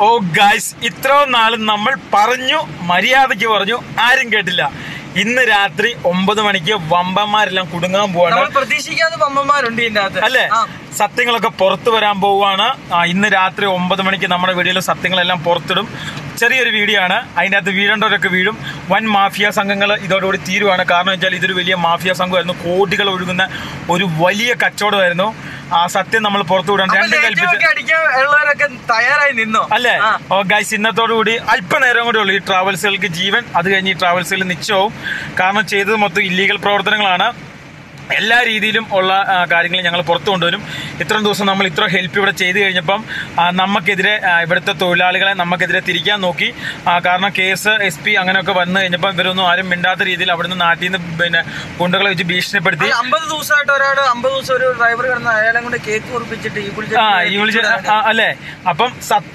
ഓ guys ഇത്രയും നാളും നമ്മൾ പറഞ്ഞു മര്യാദയ്ക്ക് പറഞ്ഞു ആരും കേട്ടില്ല. ഇന്ന് രാത്രി ഒമ്പത് മണിക്ക് വമ്പന്മാരെല്ലാം കുടുങ്ങാൻ പോവാണ്. അല്ലെ ഇതിന്റെ അല്ലേ? സത്യങ്ങളൊക്കെ പുറത്തു വരാൻ പോവുകയാണ് ഇന്ന് രാത്രി ഒമ്പത് മണിക്ക് നമ്മുടെ വീഡിയോയിൽ സത്യങ്ങളെല്ലാം പുറത്തിടും. ചെറിയൊരു വീഡിയോ ആണ്. അതിന്റെ അകത്ത് വീഴേണ്ടവരൊക്കെ വീഴും. വൻ മാഫിയ സംഘങ്ങൾ ഇതോടുകൂടി തീരുവാണ്. കാരണം വെച്ചാൽ ഇതൊരു വലിയ മാഫിയ സംഘമായിരുന്നു. കോടികൾ ഒഴുകുന്ന ഒരു വലിയ കച്ചവടമായിരുന്നു. ആ സത്യം നമ്മൾ പുറത്തു വിടാൻ രണ്ട് രണ്ടും കൽപ്പിച്ച് അടിക്കാൻ ഉള്ളവരൊക്കെ തയ്യാറായി നിന്നു? അല്ലേ. ഓ ഗൈസ് ഇന്നത്തോടുകൂടി അല്പനേരം കൂടെ ഉള്ളൂ ഈ ട്രാവൽസുകൾക്ക് ജീവൻ. അത് കഴിഞ്ഞ് ഈ ട്രാവൽസുകൾ നിശ്ചയവും. കാരണം ചെയ്തത് മൊത്തം ഇല്ലീഗൽ പ്രവർത്തനങ്ങളാണ്. എല്ലാ രീതിയിലും ഉള്ള കാര്യങ്ങൾ ഞങ്ങൾ പുറത്തു കൊണ്ടുവരും. ഇത്രയും ദിവസം നമ്മൾ ഇത്ര ഹെൽപ്പ് ഇവിടെ ചെയ്തു കഴിഞ്ഞപ്പം നമുക്കെതിരെ ഇവിടുത്തെ തൊഴിലാളികളെ നമുക്കെതിരെ തിരിക്കാൻ നോക്കി. കാരണം കേസ് എസ് പി അങ്ങനെയൊക്കെ വന്നു കഴിഞ്ഞപ്പം ഇവരൊന്നും ആരും മിണ്ടാത്ത രീതിയിൽ അവിടുന്ന് നാട്ടിൽ നിന്ന് പിന്നെ ഗുണ്ടകളെ വെച്ച് ഭീഷണിപ്പെടുത്തി. അമ്പത് ദിവസമായിട്ട് ഒരാൾ അമ്പത് ദിവസം ഒരു ഡ്രൈവർ കിടന്ന് അയാളെ കൊണ്ട് കേക്ക് കുറിപ്പിച്ചിട്ട് ഈ വിളിച്ച അല്ലേ? അപ്പം സത്യം